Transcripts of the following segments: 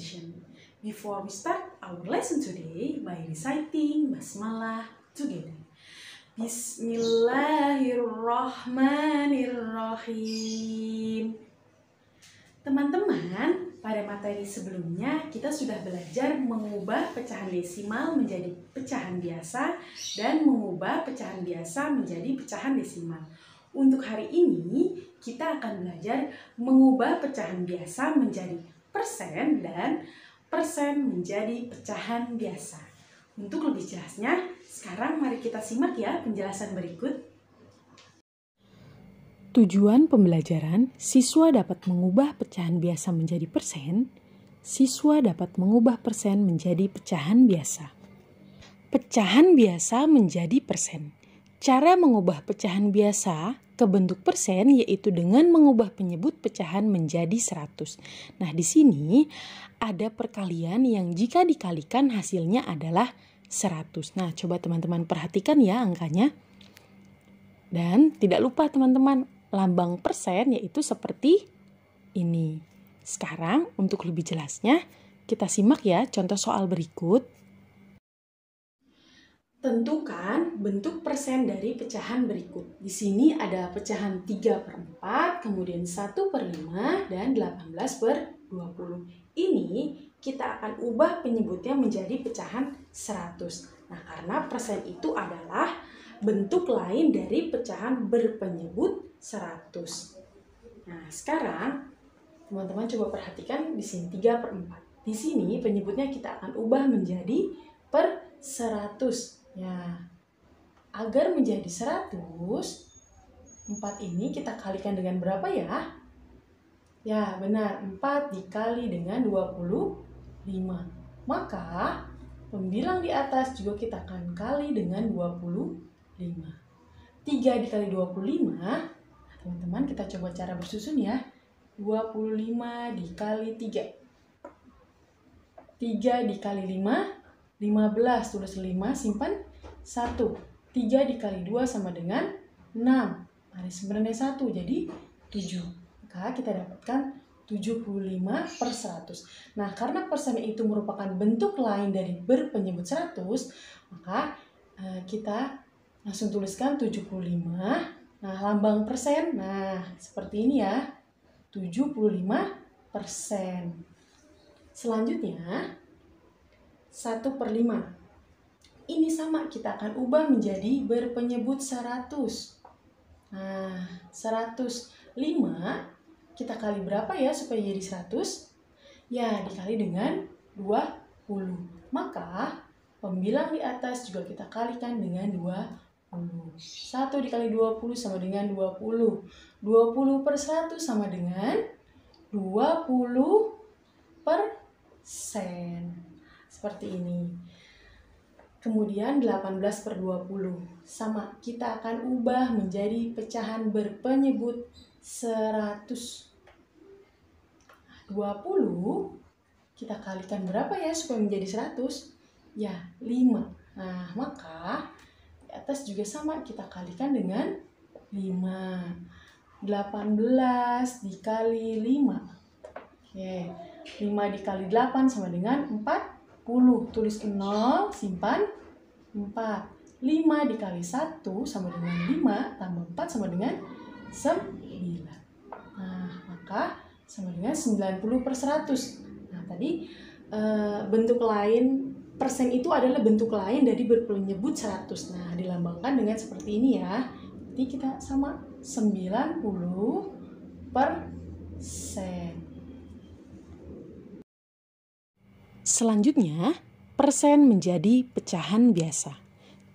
condition. Before we start our lesson today by reciting basmalah together. Bismillahirrahmanirrahim. Teman-teman, pada materi sebelumnya kita sudah belajar mengubah pecahan desimal menjadi pecahan biasa dan mengubah pecahan biasa menjadi pecahan desimal. Untuk hari ini, kita akan belajar mengubah pecahan biasa menjadi persen dan persen menjadi pecahan biasa. Untuk lebih jelasnya, sekarang mari kita simak ya penjelasan berikut. Tujuan pembelajaran, siswa dapat mengubah pecahan biasa menjadi persen, siswa dapat mengubah persen menjadi pecahan biasa. Pecahan biasa menjadi persen. Cara mengubah pecahan biasa ke bentuk persen yaitu dengan mengubah penyebut pecahan menjadi 100. Nah, di sini ada perkalian yang jika dikalikan hasilnya adalah 100. Nah, coba teman-teman perhatikan ya angkanya. Dan tidak lupa teman-teman, lambang persen yaitu seperti ini. Sekarang untuk lebih jelasnya, kita simak ya contoh soal berikut. Tentukan bentuk persen dari pecahan berikut. Di sini ada pecahan 3 per 4, kemudian 1 per 5, dan 18 per 20. Ini kita akan ubah penyebutnya menjadi pecahan 100. Nah, karena persen itu adalah bentuk lain dari pecahan berpenyebut 100. Nah, sekarang teman-teman coba perhatikan di sini 3 per 4. Di sini penyebutnya kita akan ubah menjadi per 100. Ya, agar menjadi 100, 4 ini kita kalikan dengan berapa ya? Ya, benar. 4 dikali dengan 25. Maka, pembilang di atas juga kita akan kali dengan 25. 3 dikali 25, teman-teman kita coba cara bersusun ya. 25 dikali 3. 3 dikali 5, 15 tulis 5 simpan 1 3 dikali 2 sama dengan 6 ada sebenarnya 1 jadi 7 maka kita dapatkan 75 per 100 nah karena persen itu merupakan bentuk lain dari berpenyebut 100 maka eh, kita langsung tuliskan 75 nah lambang persen. Nah seperti ini ya. 75 persen. Selanjutnya 1 per 5. Ini sama, kita akan ubah menjadi berpenyebut 100. Nah, 105 kita kali berapa ya supaya jadi 100? Ya, dikali dengan 20. Maka, pembilang di atas juga kita kalikan dengan 20. 1 dikali 20 sama dengan 20. 20 per 100 sama dengan 20 persen seperti ini. Kemudian 18 per 20. Sama, kita akan ubah menjadi pecahan berpenyebut 100. 20 kita kalikan berapa ya supaya menjadi 100? Ya, 5. Nah, maka di atas juga sama, kita kalikan dengan 5. 18 dikali 5. Oke, 5 dikali 8 sama dengan 4 10. Tulis 0, simpan 4. 5 dikali 1 sama dengan 5, tambah 4 sama dengan 9. Nah, maka sama dengan 90 per 100. Nah, tadi e, bentuk lain, persen itu adalah bentuk lain dari berpenyebut 100. Nah, dilambangkan dengan seperti ini ya. Jadi kita sama 90 persen. Selanjutnya, persen menjadi pecahan biasa.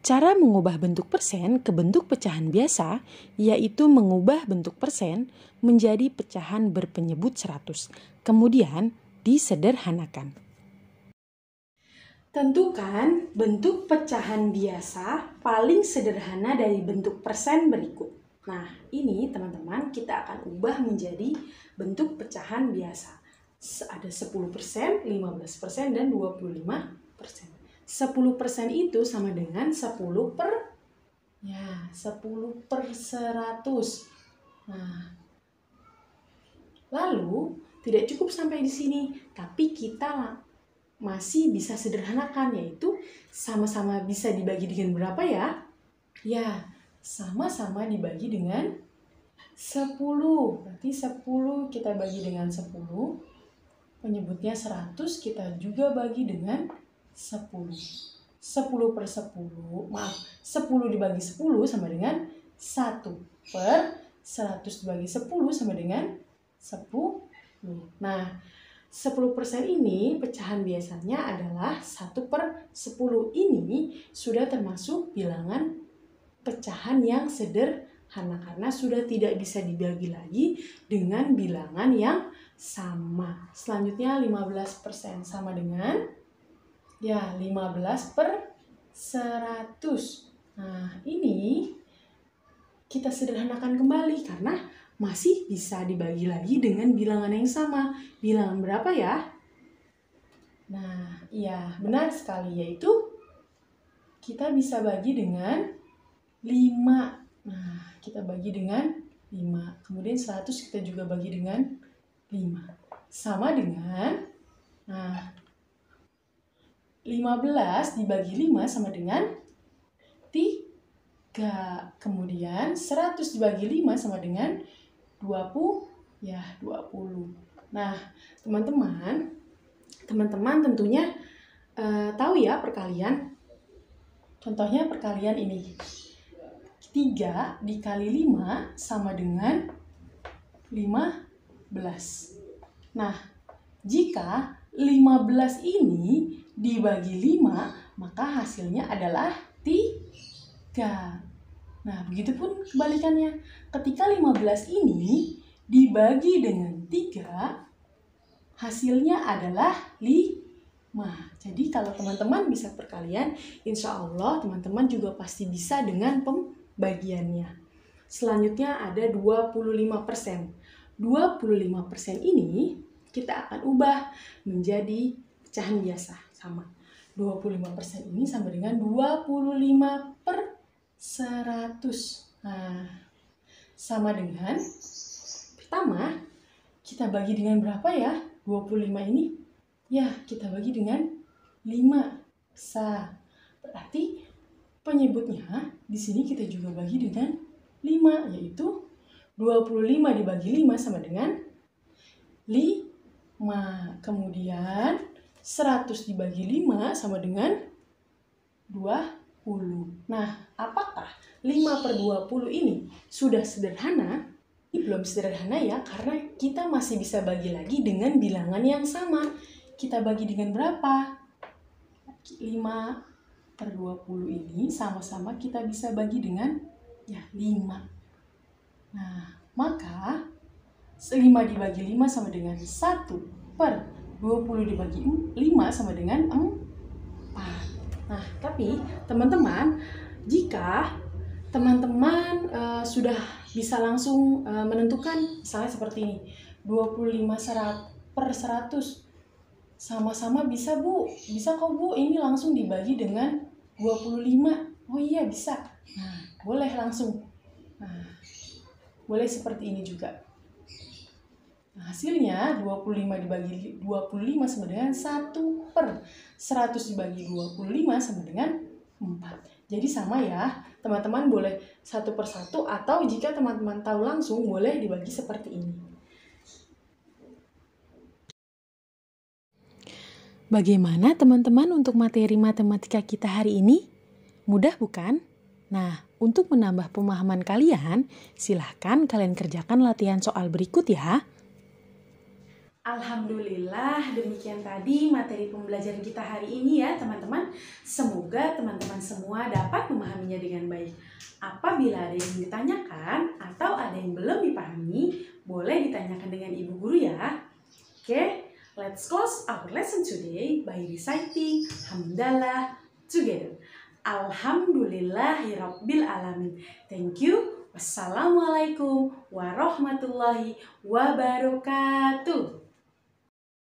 Cara mengubah bentuk persen ke bentuk pecahan biasa yaitu mengubah bentuk persen menjadi pecahan berpenyebut 100, kemudian disederhanakan. Tentukan bentuk pecahan biasa paling sederhana dari bentuk persen berikut. Nah, ini teman-teman kita akan ubah menjadi bentuk pecahan biasa ada 10%, 15%, dan 25%. 10% itu sama dengan 10 per ya 10 per 100. Nah, Lalu, tidak cukup sampai di sini, tapi kita masih bisa sederhanakan, yaitu sama-sama bisa dibagi dengan berapa ya? Ya, sama-sama dibagi dengan 10. Berarti 10 kita bagi dengan 10. Penyebutnya 100 kita juga bagi dengan 10. 10 per 10, maaf, 10 dibagi 10 sama dengan 1 per 100 dibagi 10 sama dengan 10. Nah, 10% ini pecahan biasanya adalah 1 per 10 ini sudah termasuk bilangan pecahan yang sederhana karena sudah tidak bisa dibagi lagi dengan bilangan yang sama. Selanjutnya 15% sama dengan Ya, 15 per 100. Nah, ini kita sederhanakan kembali karena masih bisa dibagi lagi dengan bilangan yang sama. Bilangan berapa ya? Nah, iya, benar sekali yaitu kita bisa bagi dengan 5. Nah, kita bagi dengan 5. Kemudian 100 kita juga bagi dengan 5. Sama dengan nah 15 dibagi 5 sama dengan 3. Kemudian 100 dibagi 5 sama dengan 20 ya 20. Nah, teman-teman, teman-teman tentunya uh, tahu ya perkalian. Contohnya perkalian ini. 3 dikali 5 sama dengan 15. Nah, jika 15 ini dibagi 5, maka hasilnya adalah 3. Nah, begitupun kebalikannya. Ketika 15 ini dibagi dengan 3, hasilnya adalah 5. Jadi kalau teman-teman bisa perkalian, insya Allah teman-teman juga pasti bisa dengan pembagiannya. Selanjutnya ada 25%. 25% ini kita akan ubah menjadi pecahan biasa sama. 25% ini sama dengan 25 per 100. Nah, sama dengan pertama kita bagi dengan berapa ya? 25 ini ya kita bagi dengan 5 sa. Berarti penyebutnya di sini kita juga bagi dengan 5 yaitu 25 dibagi 5 sama dengan 5. Kemudian 100 dibagi 5 sama dengan 20. Nah, apakah 5 per 20 ini sudah sederhana? Ini belum sederhana ya, karena kita masih bisa bagi lagi dengan bilangan yang sama. Kita bagi dengan berapa? 5 per 20 ini sama-sama kita bisa bagi dengan ya 5. Nah, maka 5 dibagi 5 sama dengan 1 per 20 dibagi 5 sama dengan 4. Nah, tapi teman-teman, jika teman-teman uh, sudah bisa langsung uh, menentukan misalnya seperti ini, 25 serat per 100 sama-sama bisa Bu. Bisa kok Bu, ini langsung dibagi dengan 25. Oh iya, bisa. Nah, boleh langsung. Nah, boleh seperti ini juga. Nah, hasilnya 25 dibagi 25 sama dengan 1 per 100 dibagi 25 sama dengan 4. Jadi sama ya, teman-teman boleh satu per satu atau jika teman-teman tahu langsung boleh dibagi seperti ini. Bagaimana teman-teman untuk materi matematika kita hari ini? Mudah bukan? Nah, untuk menambah pemahaman kalian, silahkan kalian kerjakan latihan soal berikut ya. Alhamdulillah demikian tadi materi pembelajaran kita hari ini ya teman-teman. Semoga teman-teman semua dapat memahaminya dengan baik. Apabila ada yang ditanyakan atau ada yang belum dipahami, boleh ditanyakan dengan ibu guru ya. Oke, let's close our lesson today by reciting Hamdalah together. Alhamdulillahirabbil alamin. Thank you. Wassalamualaikum warahmatullahi wabarakatuh.